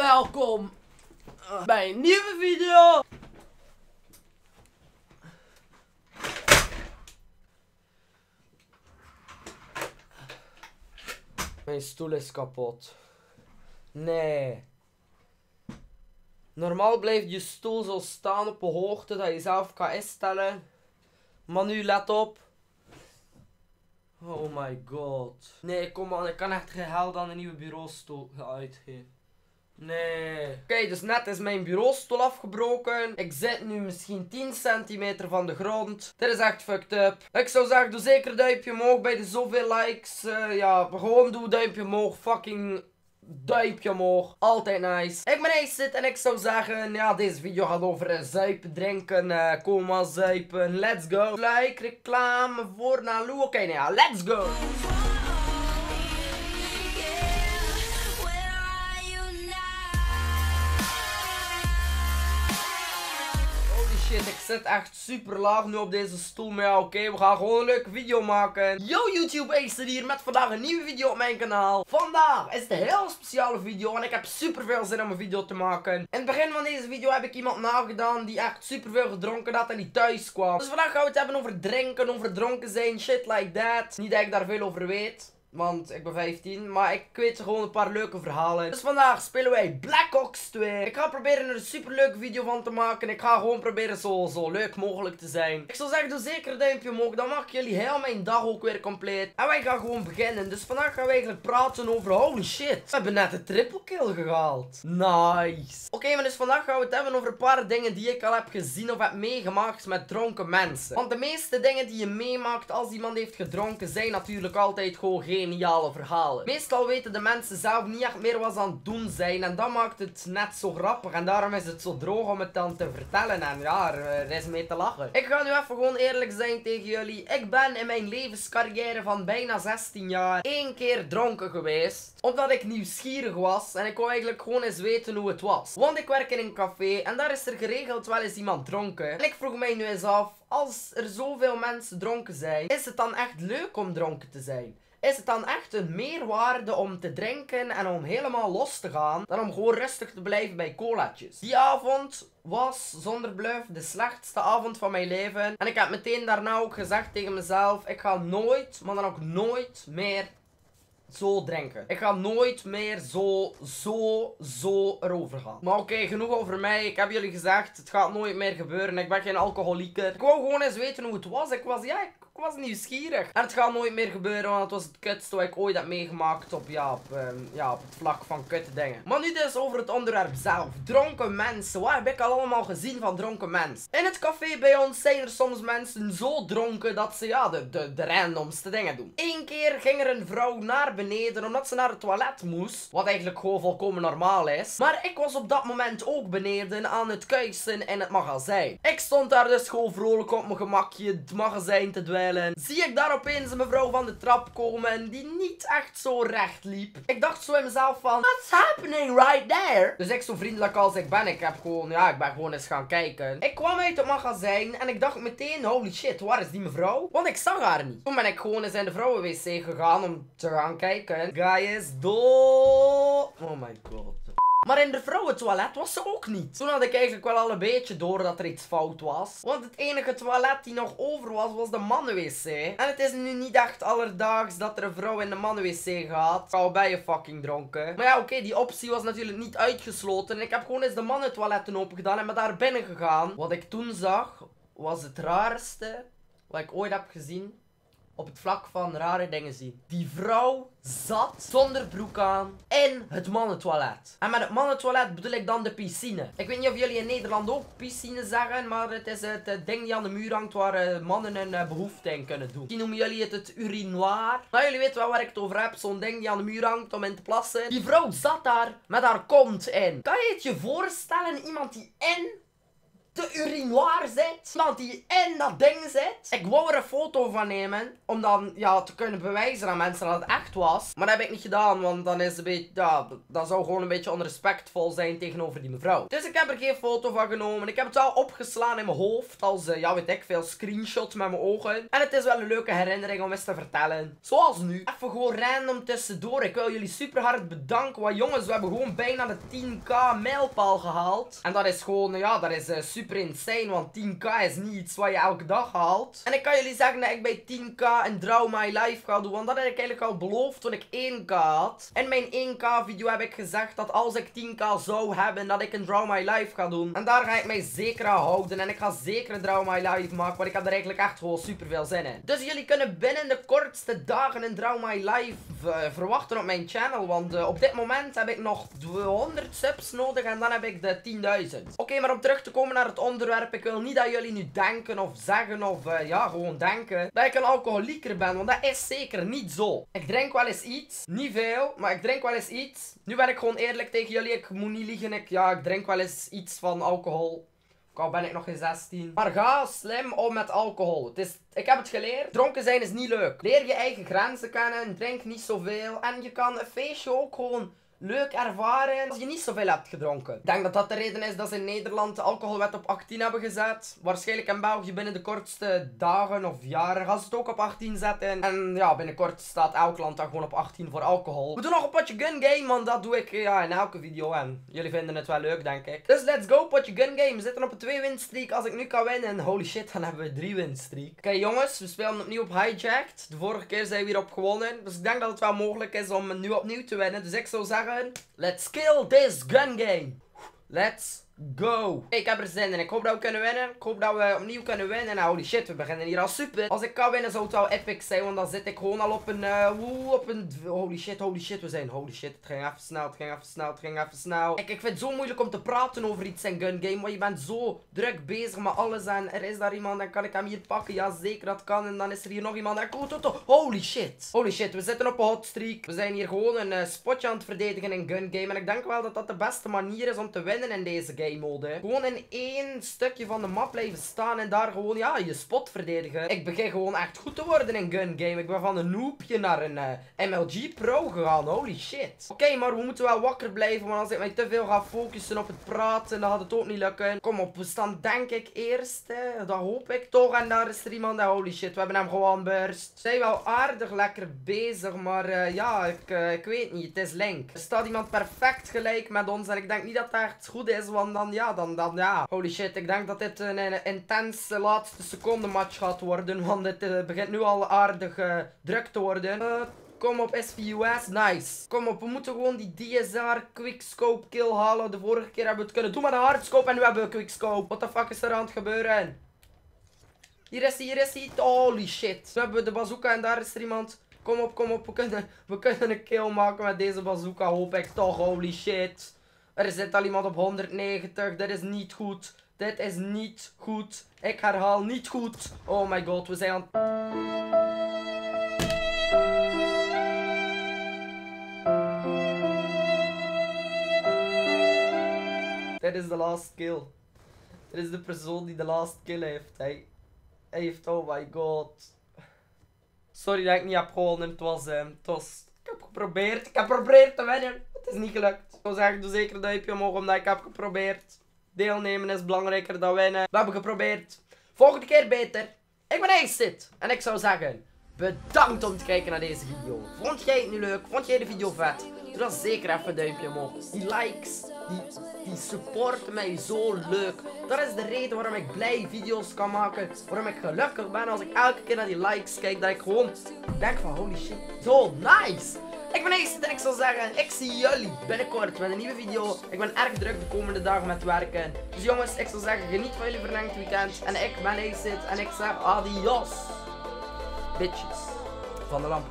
Welkom bij een nieuwe video. Mijn stoel is kapot. Nee. Normaal blijft je stoel zo staan op een hoogte dat je zelf kan instellen. Maar nu let op. Oh my god. Nee, kom man, ik kan echt geen geld aan een nieuwe bureaustoel uitgeven. Nee. Oké, dus net is mijn bureaustoel afgebroken. Ik zit nu misschien 10 centimeter van de grond. Dit is echt fucked up. Ik zou zeggen, doe zeker duimpje omhoog bij de zoveel likes. Uh, ja, gewoon doe duimpje omhoog. Fucking duimpje omhoog. Altijd nice. Ik ben zit en ik zou zeggen, ja, deze video gaat over uh, zuipen, drinken, uh, coma zuipen. Let's go. Like, reclame voor naar Oké, nou ja, let's go. Ik zit echt super laag nu op deze stoel. Maar ja, oké, we gaan gewoon een leuke video maken. Yo YouTube, Acer hier met vandaag een nieuwe video op mijn kanaal. Vandaag is het een heel speciale video en ik heb super veel zin om een video te maken. In het begin van deze video heb ik iemand nagedaan die echt super veel gedronken had en die thuis kwam. Dus vandaag gaan we het hebben over drinken, over dronken zijn, shit like that. Niet dat ik daar veel over weet. Want ik ben 15, maar ik weet gewoon een paar leuke verhalen. Dus vandaag spelen wij Black Ops 2. Ik ga proberen er een super leuke video van te maken. Ik ga gewoon proberen zo, zo leuk mogelijk te zijn. Ik zou zeggen, doe zeker een duimpje omhoog. Dan maak jullie heel mijn dag ook weer compleet. En wij gaan gewoon beginnen. Dus vandaag gaan we eigenlijk praten over holy shit. We hebben net een triple kill gehaald. Nice. Oké, maar dus vandaag gaan we het hebben over een paar dingen die ik al heb gezien of heb meegemaakt met dronken mensen. Want de meeste dingen die je meemaakt als iemand heeft gedronken zijn natuurlijk altijd gewoon geen geniale verhalen. Meestal weten de mensen zelf niet echt meer wat ze aan het doen zijn. En dat maakt het net zo grappig. En daarom is het zo droog om het dan te vertellen. En ja, er is mee te lachen. Ik ga nu even gewoon eerlijk zijn tegen jullie. Ik ben in mijn levenscarrière van bijna 16 jaar één keer dronken geweest. Omdat ik nieuwsgierig was. En ik wou eigenlijk gewoon eens weten hoe het was. Want ik werk in een café. En daar is er geregeld wel eens iemand dronken. En ik vroeg mij nu eens af. Als er zoveel mensen dronken zijn, is het dan echt leuk om dronken te zijn? Is het dan echt een meerwaarde om te drinken en om helemaal los te gaan, dan om gewoon rustig te blijven bij colaatjes. Die avond was zonder bluff de slechtste avond van mijn leven. En ik heb meteen daarna ook gezegd tegen mezelf, ik ga nooit, maar dan ook nooit meer zo drinken. Ik ga nooit meer zo, zo, zo erover gaan. Maar oké, genoeg over mij. Ik heb jullie gezegd, het gaat nooit meer gebeuren. Ik ben geen alcoholieker. Ik wou gewoon eens weten hoe het was. Ik was, ja, ik was nieuwsgierig. En het gaat nooit meer gebeuren, want het was het kutste wat ik ooit heb meegemaakt op, ja, op, ehm, ja, op het vlak van kutte dingen. Maar nu dus over het onderwerp zelf. Dronken mensen. Wat heb ik al allemaal gezien van dronken mensen? In het café bij ons zijn er soms mensen zo dronken dat ze, ja, de, de, de randomste dingen doen. Eén keer ging er een vrouw naar beneden omdat ze naar het toilet moest. Wat eigenlijk gewoon volkomen normaal is. Maar ik was op dat moment ook beneden aan het kuisen in het magazijn. Ik stond daar dus gewoon vrolijk op mijn gemakje het magazijn te dweilen zie ik daar opeens een mevrouw van de trap komen die niet echt zo recht liep. Ik dacht zo in mezelf van, what's happening right there? Dus ik zo vriendelijk als ik ben, ik heb gewoon, ja, ik ben gewoon eens gaan kijken. Ik kwam uit het magazijn en ik dacht meteen, holy shit, waar is die mevrouw? Want ik zag haar niet. Toen ben ik gewoon eens in de vrouwenwc gegaan om te gaan kijken. Guy is dood. Oh my god. Maar in de vrouwentoilet was ze ook niet. Toen had ik eigenlijk wel al een beetje door dat er iets fout was. Want het enige toilet die nog over was, was de mannenwc. En het is nu niet echt alledaags dat er een vrouw in de mannenwc gaat. Al ben je fucking dronken. Maar ja, oké, die optie was natuurlijk niet uitgesloten. En ik heb gewoon eens de mannentoiletten open gedaan en ben daar binnen gegaan. Wat ik toen zag, was het raarste wat ik ooit heb gezien op het vlak van rare dingen zien. Die vrouw zat zonder broek aan in het mannentoilet. En met het mannentoilet bedoel ik dan de piscine. Ik weet niet of jullie in Nederland ook piscine zeggen, maar het is het, ding die aan de muur hangt waar eh, mannen hun uh, behoefte in kunnen doen. Misschien noemen jullie het het urinoir. Maar jullie weten wel waar ik het over heb. Zo'n ding die aan de muur hangt om in te plassen. Die vrouw zat daar met haar kont in. Kan je het je voorstellen? Iemand die in de urinoir zit. Iemand die in dat ding zit. Ik wou er een foto van nemen. Om dan ja, te kunnen bewijzen aan mensen dat het echt was. Maar dat heb ik niet gedaan. Want dan is een beetje. Ja, dat zou gewoon een beetje onrespectvol zijn tegenover die mevrouw. Dus ik heb er geen foto van genomen. Ik heb het wel opgeslaan in mijn hoofd. Als, uh, ja, weet ik veel, screenshots met mijn ogen. En het is wel een leuke herinnering om eens te vertellen. Zoals nu. Even gewoon random tussendoor. Ik wil jullie super hard bedanken. Want jongens, we hebben gewoon bijna de 10k mijlpaal gehaald. En dat is gewoon, ja, dat is super insane. Want 10k is niet iets wat je elke dag haalt. En ik kan jullie zeggen dat ik bij 10k een Draw My Life ga doen. Want dat heb ik eigenlijk al beloofd toen ik 1k had. In mijn 1k video heb ik gezegd dat als ik 10k zou hebben, dat ik een Draw My Life ga doen. En daar ga ik mij zeker aan houden. En ik ga zeker een Draw My Life maken. Want ik heb er eigenlijk echt gewoon super veel zin in. Dus jullie kunnen binnen de kortste dagen een Draw My Life uh, verwachten op mijn channel. Want uh, op dit moment heb ik nog 100 subs nodig. En dan heb ik de 10.000. Oké, maar om terug te komen naar het onderwerp. Ik wil niet dat jullie nu denken of zeggen of uh, ja, gewoon denken dat ik een alcoholieker ben. Want dat is zeker niet zo. Ik drink wel eens iets. Niet veel, maar ik drink wel eens iets. Nu ben ik gewoon eerlijk tegen jullie. Ik moet niet liegen. Ik, ja, ik drink wel eens iets van alcohol. Al ben ik nog geen 16. Maar ga slim om met alcohol. Het is, ik heb het geleerd. Dronken zijn is niet leuk. Leer je eigen grenzen kennen. Drink niet zoveel. En je kan een feestje ook gewoon leuk ervaren als je niet zoveel hebt gedronken. Ik denk dat dat de reden is dat ze in Nederland de alcoholwet op 18 hebben gezet. Waarschijnlijk in België binnen de kortste dagen of jaren gaan ze het ook op 18 zetten. En ja, binnenkort staat elk land dan gewoon op 18 voor alcohol. We doen nog een potje gun game, want dat doe ik ja, in elke video. En jullie vinden het wel leuk, denk ik. Dus let's go, potje gun game. We zitten op een 2 winstreak. Als ik nu kan winnen, holy shit, dan hebben we 3 winstreak. Oké jongens, we spelen opnieuw op hijacked. De vorige keer zijn we hier op gewonnen. Dus ik denk dat het wel mogelijk is om nu opnieuw te winnen. Dus ik zou zeggen... Let's kill this gun game. Let's go. Ik heb er zin in. Ik hoop dat we kunnen winnen. Ik hoop dat we opnieuw kunnen winnen. Nou, holy shit, we beginnen hier al super. Als ik kan winnen, zou het wel epic zijn. Want dan zit ik gewoon al op een... Uh, woe, op een... Holy shit, holy shit. We zijn... Holy shit, het ging even snel. Het ging even snel. Het ging even snel. Ik, ik vind het zo moeilijk om te praten over iets in gun game. Want je bent zo druk bezig met alles. En er is daar iemand. Dan kan ik hem hier pakken. Ja, zeker, dat kan. En dan is er hier nog iemand. En Holy shit. Holy shit, we zitten op een hot streak. We zijn hier gewoon een uh, spotje aan het verdedigen in gun game. En ik denk wel dat dat de beste manier is om te winnen in deze game Gewoon in één stukje van de map blijven staan en daar gewoon, ja, je spot verdedigen. Ik begin gewoon echt goed te worden in gun game. Ik ben van een noobje naar een uh, MLG pro gegaan. Holy shit. Oké, maar we moeten wel wakker blijven, want als ik mij te veel ga focussen op het praten, dan gaat het ook niet lukken. Kom op, we staan denk ik eerst, hè. Dat hoop ik toch. En daar is er iemand, en holy shit, we hebben hem gewoon burst. Zijn wel aardig lekker bezig, maar ja, ik, ik weet niet. Het is Link. Er staat iemand perfect gelijk met ons en ik denk niet dat dat echt goed is, want dan, ja, dan, dan, ja. Holy shit, ik denk dat dit een, intense laatste seconde match gaat worden. Want het uh, begint nu al aardig uh, druk te worden. Uh, kom op SVUS, nice. Kom op, we moeten gewoon die DSR quickscope kill halen. De vorige keer hebben we het kunnen doen met een hardscope en nu hebben we een quickscope. What the fuck is er aan het gebeuren? Hier is hij, hier is hij. Holy shit. Nu hebben we de bazooka en daar is er iemand. Kom op, kom op. We kunnen, we kunnen een kill maken met deze bazooka, hoop ik toch. Holy shit. Er zit al iemand op 190. Dit is niet goed. Dit is niet goed. Ik herhaal niet goed. Oh my god, we zijn aan... Dit is de last kill. Dit is de persoon die de last kill heeft. Hij, hij heeft, oh my god. Sorry dat ik niet heb gewonnen. Het was, het was... Ik heb geprobeerd. Ik heb geprobeerd te winnen. Het is niet gelukt. Ik zou zeggen, doe zeker een duimpje omhoog omdat ik heb geprobeerd. Deelnemen is belangrijker dan winnen. We hebben geprobeerd. Volgende keer beter. Ik ben Acid. En ik zou zeggen, bedankt om te kijken naar deze video. Vond jij het nu leuk? Vond jij de video vet? Doe dan zeker even een duimpje omhoog. Die likes, die, die supporten mij zo leuk. Dat is de reden waarom ik blij video's kan maken. Waarom ik gelukkig ben als ik elke keer naar die likes kijk. Dat ik gewoon denk van holy shit, zo nice. Ik ben Ace en ik zal zeggen, ik zie jullie binnenkort met een nieuwe video. Ik ben erg druk de komende dagen met werken. Dus jongens, ik zal zeggen, geniet van jullie verlengd weekend. En ik ben Ace en ik zeg adios. Bitches. Van de lamp.